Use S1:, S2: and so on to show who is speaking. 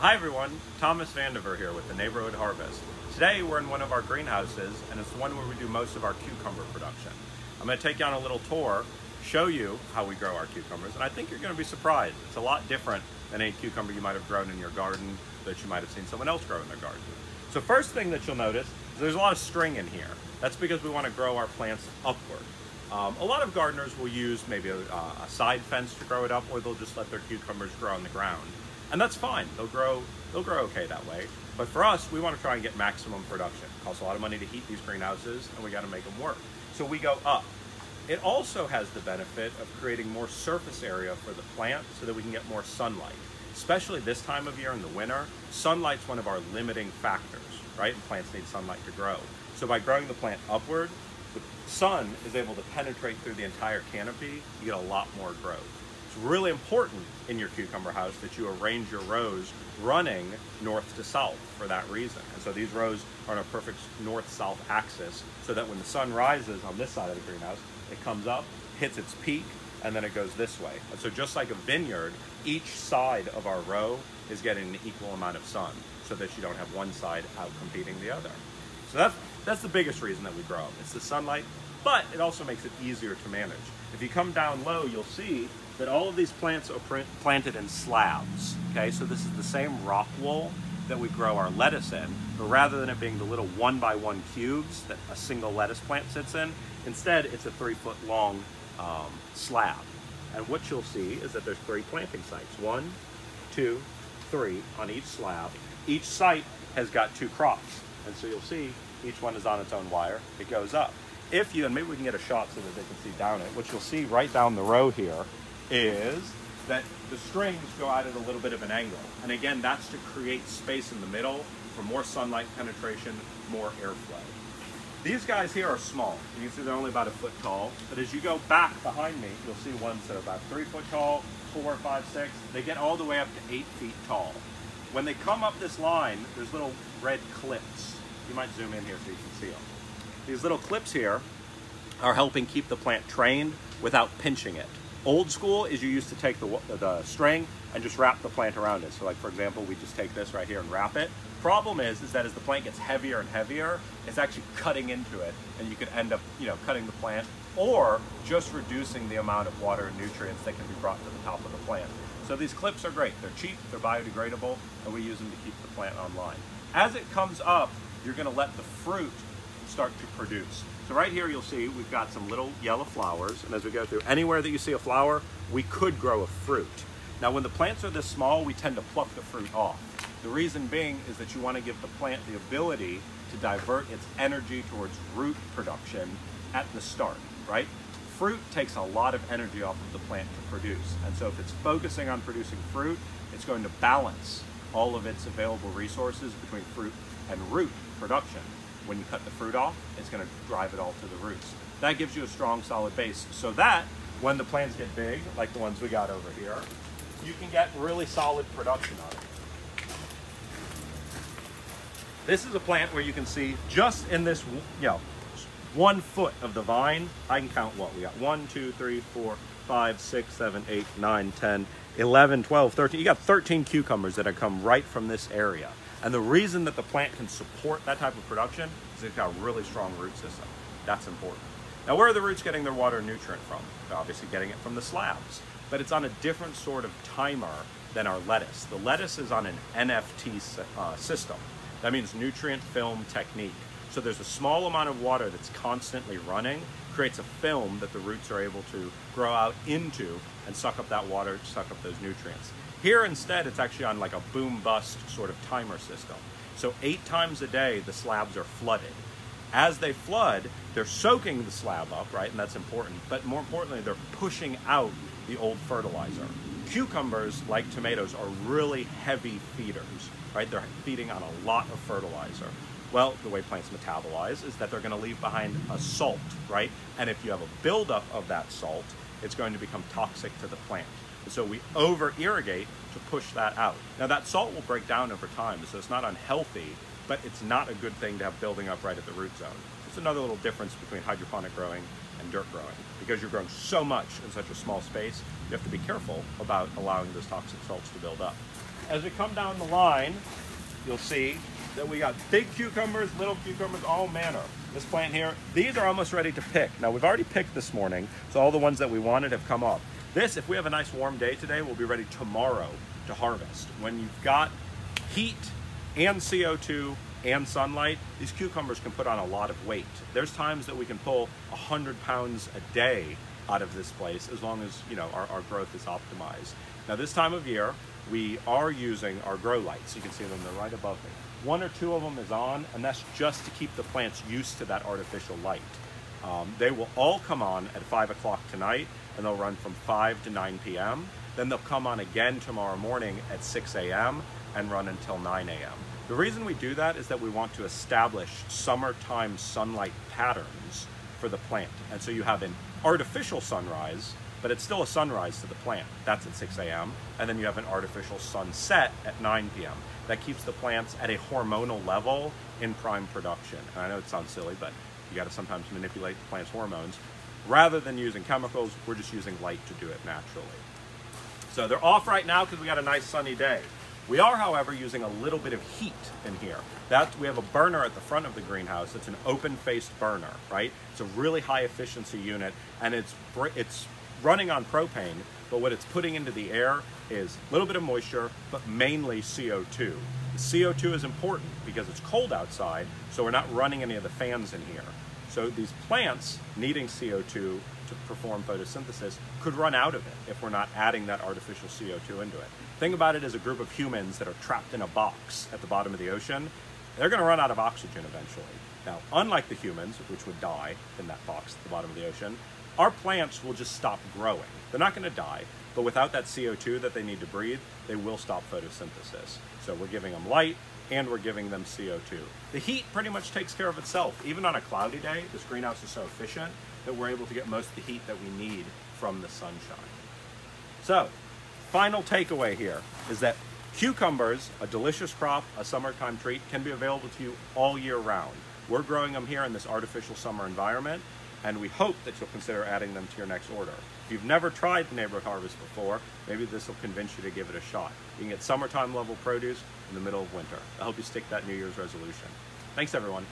S1: Hi everyone, Thomas Vandiver here with the Neighborhood Harvest. Today we're in one of our greenhouses and it's the one where we do most of our cucumber production. I'm going to take you on a little tour, show you how we grow our cucumbers, and I think you're going to be surprised. It's a lot different than any cucumber you might have grown in your garden that you might have seen someone else grow in their garden. So first thing that you'll notice is there's a lot of string in here. That's because we want to grow our plants upward. Um, a lot of gardeners will use maybe a, a, side fence to grow it up, or they'll just let their cucumbers grow on the ground, and that's fine. They'll grow, they'll grow okay that way. But for us, we want to try and get maximum production. It costs a lot of money to heat these greenhouses, and we got to make them work. So we go up. It also has the benefit of creating more surface area for the plant, so that we can get more sunlight. Especially this time of year in the winter, sunlight's one of our limiting factors, right? And plants need sunlight to grow. So by growing the plant upward, the sun is able to penetrate through the entire canopy, you get a lot more growth. Really important in your cucumber house that you arrange your rows running north to south for that reason. And so these rows are on a perfect north-south axis so that when the sun rises on this side of the greenhouse, it comes up, hits its peak, and then it goes this way. And so just like a vineyard, each side of our row is getting an equal amount of sun so that you don't have one side out competing the other. So that's, that's the biggest reason that we grow them. It's the sunlight, but it also makes it easier to manage. If you come down low, you'll see that all of these plants are planted in slabs. Okay, so this is the same rock wool that we grow our lettuce in, but rather than it being the little one by one cubes that a single lettuce plant sits in, instead it's a three foot long um, slab. And what you'll see is that there's three planting sites. One, two, three on each slab. Each site has got two crops. And so you'll see each one is on its own wire. It goes up. If you, and maybe we can get a shot so that they can see down it, what you'll see right down the row here is that the strings go out at a little bit of an angle. And again, that's to create space in the middle for more sunlight penetration, more airflow. These guys here are small. You can see they're only about a foot tall. But as you go back behind me, you'll see ones that are about three foot tall, four, five, six. They get all the way up to eight feet tall. When they come up this line, there's little red clips you might zoom in here so you can see them. These little clips here are helping keep the plant trained without pinching it. Old school is you used to take the, the string and just wrap the plant around it. So like for example, we just take this right here and wrap it. Problem is, is that as the plant gets heavier and heavier, it's actually cutting into it and you could end up, you know, cutting the plant or just reducing the amount of water and nutrients that can be brought to the top of the plant. So these clips are great. They're cheap, they're biodegradable, and we use them to keep the plant online. As it comes up, you're gonna let the fruit start to produce. So right here you'll see we've got some little yellow flowers and as we go through, anywhere that you see a flower, we could grow a fruit. Now when the plants are this small, we tend to pluck the fruit off. The reason being is that you want to give the plant the ability to divert its energy towards root production at the start, right? Fruit takes a lot of energy off of the plant to produce. And so if it's focusing on producing fruit, it's going to balance all of its available resources between fruit and root production. When you cut the fruit off, it's going to drive it all to the roots. That gives you a strong, solid base so that when the plants get big, like the ones we got over here, you can get really solid production on it. This is a plant where you can see just in this, you know, one foot of the vine, I can count what we got. One, two, three, four, five, six, seven, eight, nine, 10, 11, 12, 13. You got 13 cucumbers that have come right from this area. And the reason that the plant can support that type of production is it's got a really strong root system. That's important. Now, where are the roots getting their water and nutrient from? They're obviously getting it from the slabs, but it's on a different sort of timer than our lettuce. The lettuce is on an NFT uh, system. That means nutrient film technique. So there's a small amount of water that's constantly running, creates a film that the roots are able to grow out into and suck up that water, suck up those nutrients. Here instead, it's actually on like a boom bust sort of timer system. So eight times a day, the slabs are flooded. As they flood, they're soaking the slab up, right? And that's important. But more importantly, they're pushing out the old fertilizer. Cucumbers, like tomatoes, are really heavy feeders, right? They're feeding on a lot of fertilizer. Well, the way plants metabolize is that they're going to leave behind a salt, right? And if you have a buildup of that salt, it's going to become toxic to the plant. So we over irrigate to push that out. Now that salt will break down over time, so it's not unhealthy, but it's not a good thing to have building up right at the root zone. It's another little difference between hydroponic growing and dirt growing. Because you're growing so much in such a small space, you have to be careful about allowing those toxic salts to build up. as we come down the line, you'll see that we got big cucumbers, little cucumbers, all manner. This plant here, these are almost ready to pick. Now we've already picked this morning, so all the ones that we wanted have come up. This, if we have a nice warm day today, will be ready tomorrow to harvest. When you've got heat and CO2 and sunlight, these cucumbers can put on a lot of weight. There's times that we can pull 100 pounds a day out of this place as long as you know our, our growth is optimized. Now this time of year, we are using our grow lights. You can see them, they're right above me. One or two of them is on, and that's just to keep the plants used to that artificial light. Um, they will all come on at 5 o'clock tonight, and they'll run from 5 to 9 p.m. Then they'll come on again tomorrow morning at 6 a.m. and run until 9 a.m. The reason we do that is that we want to establish summertime sunlight patterns for the plant. And so you have an artificial sunrise, but it's still a sunrise to the plant. That's at 6 a.m. And then you have an artificial sunset at 9 p.m. That keeps the plants at a hormonal level in prime production. And I know it sounds silly, but you got to sometimes manipulate the plant's hormones. Rather than using chemicals, we're just using light to do it naturally. So they're off right now because we got a nice sunny day. We are, however, using a little bit of heat in here. That we have a burner at the front of the greenhouse. It's an open-faced burner, right? It's a really high efficiency unit, and it's it's running on propane. But what it's putting into the air is a little bit of moisture, but mainly CO2. The CO2 is important because it's cold outside, so we're not running any of the fans in here. So these plants needing CO2 to perform photosynthesis could run out of it if we're not adding that artificial CO2 into it. Think about it as a group of humans that are trapped in a box at the bottom of the ocean. They're going to run out of oxygen eventually. Now, unlike the humans, which would die in that box at the bottom of the ocean, our plants will just stop growing. They're not going to die, but without that CO2 that they need to breathe, they will stop photosynthesis. So we're giving them light, and we're giving them CO2. The heat pretty much takes care of itself. Even on a cloudy day, this greenhouse is so efficient that we're able to get most of the heat that we need from the sunshine. So, final takeaway here is that cucumbers, a delicious crop, a summertime treat, can be available to you all year round. We're growing them here in this artificial summer environment, and we hope that you'll consider adding them to your next order. If you've never tried the neighborhood harvest before, maybe this will convince you to give it a shot. You can get summertime level produce in the middle of winter. I hope you stick that New Year's resolution. Thanks everyone.